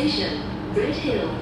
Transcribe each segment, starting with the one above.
Station, Red Hill.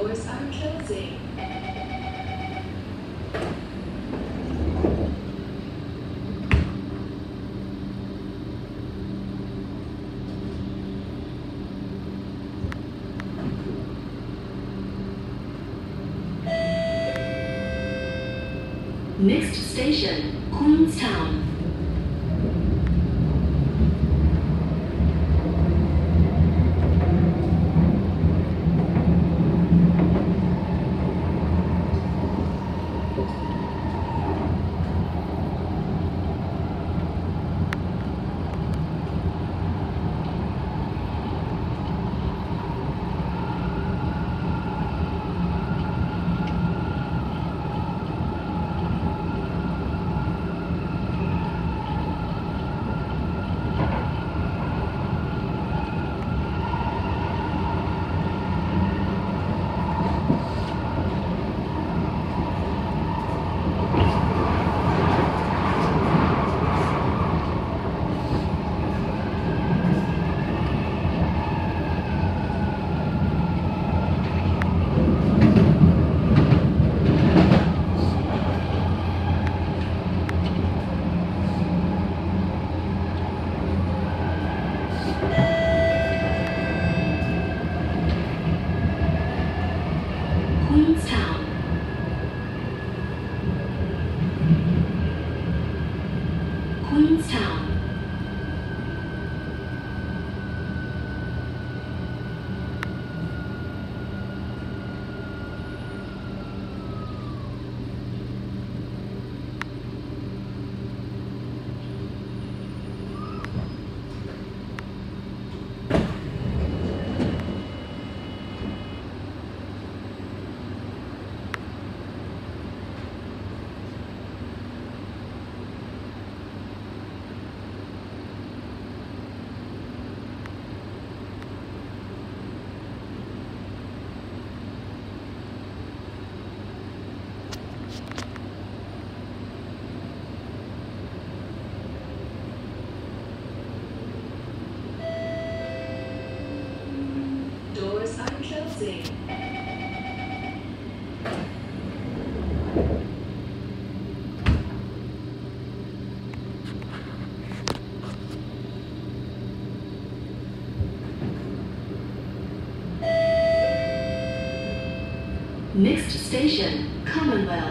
Are closing. Next station. Queenstown. Closing. Next station, Commonwealth.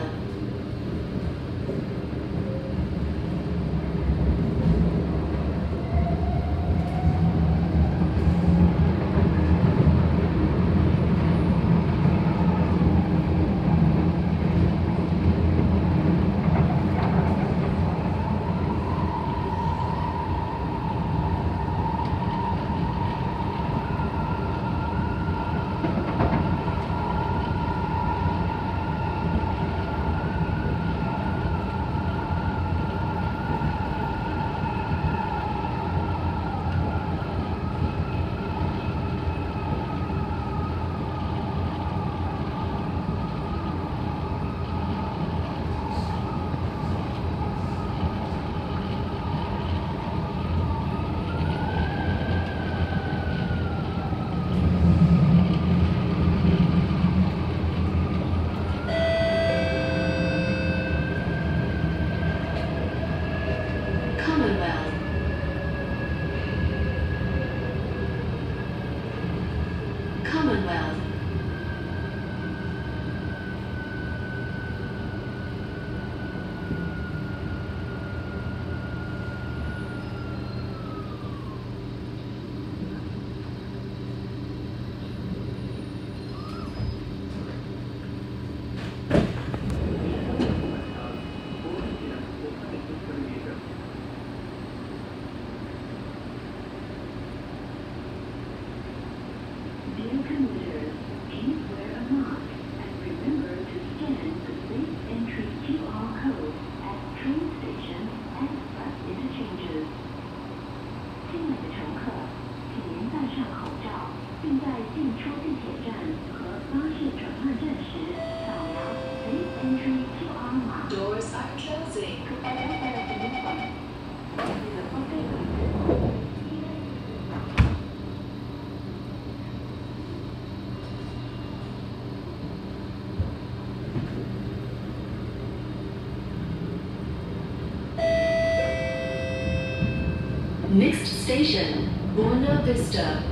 Vista.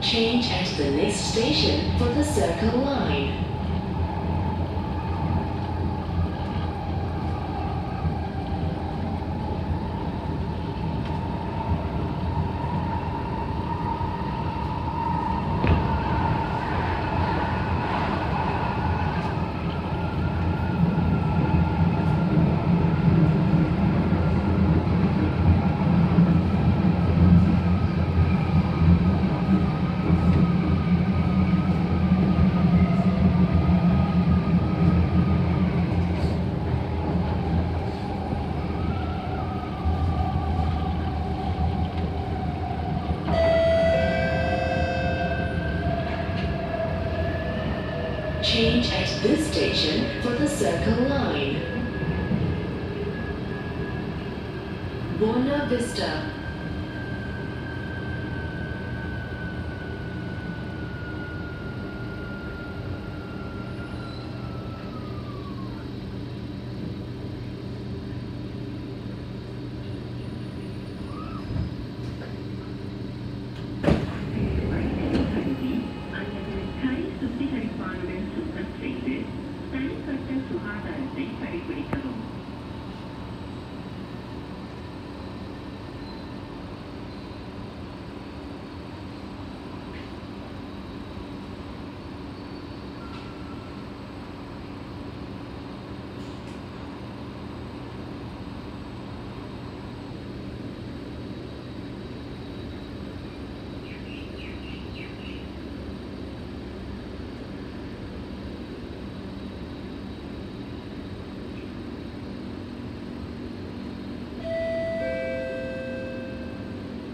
Change at the next station for the Circle Line. Change at this station for the Circle Line. Buona Vista.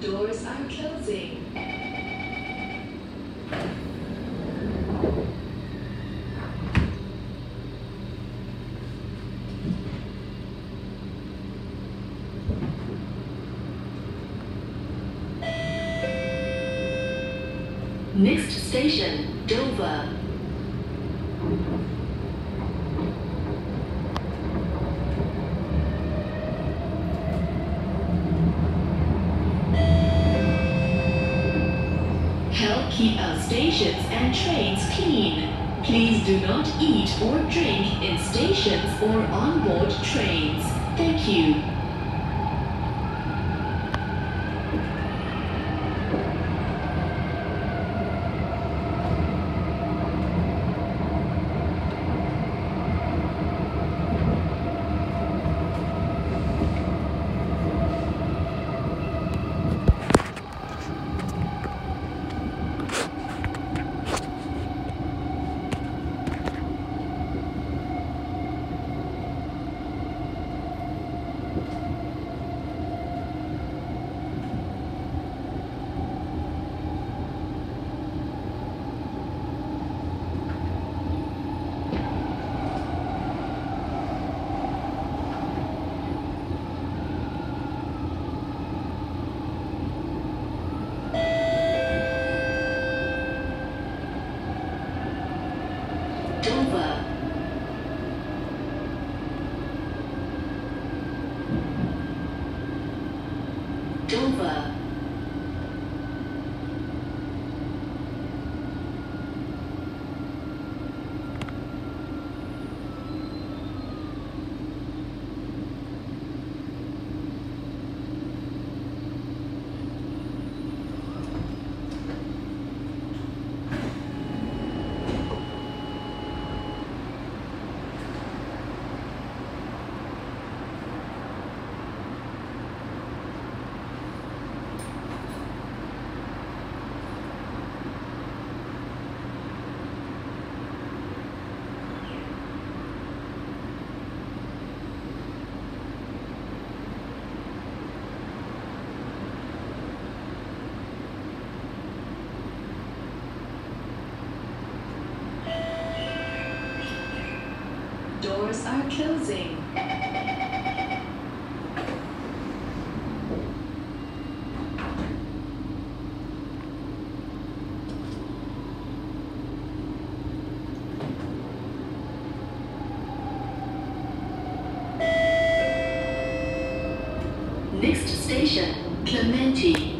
Doors are closing. Next station, Dover. Keep our stations and trains clean. Please do not eat or drink in stations or on board trains. Thank you. I'm. Next station, Clementi.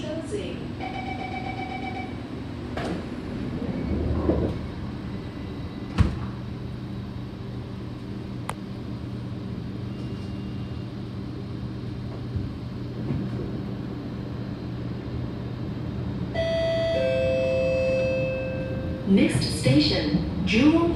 Closing. Next station, Jurong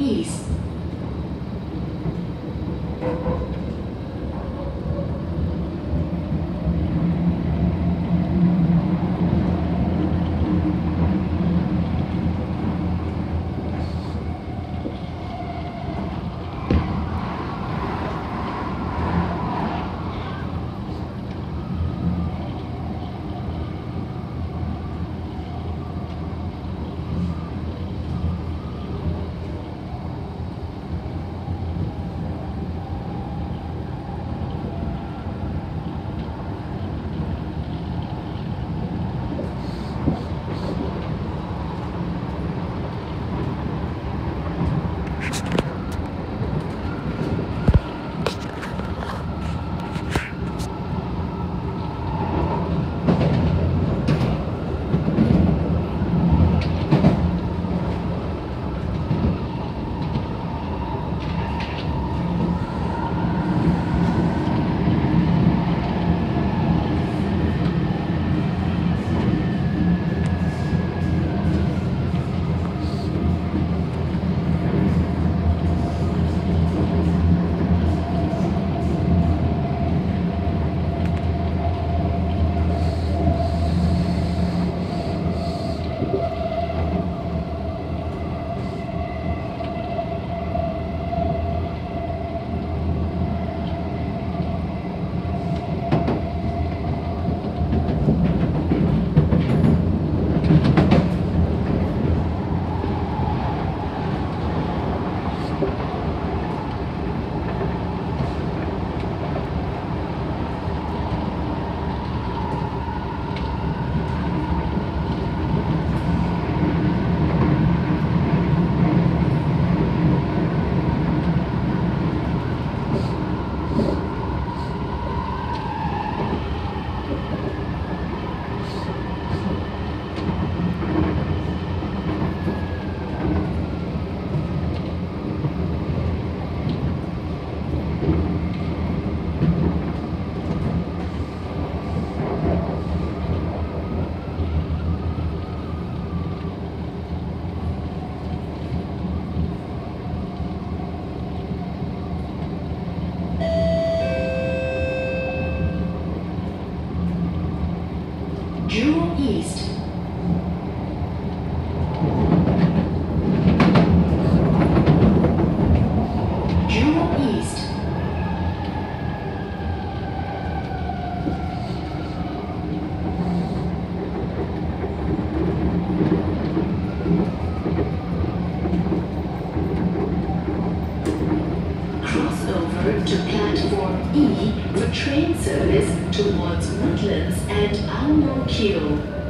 train service towards Woodlands and Ang Mo Kio.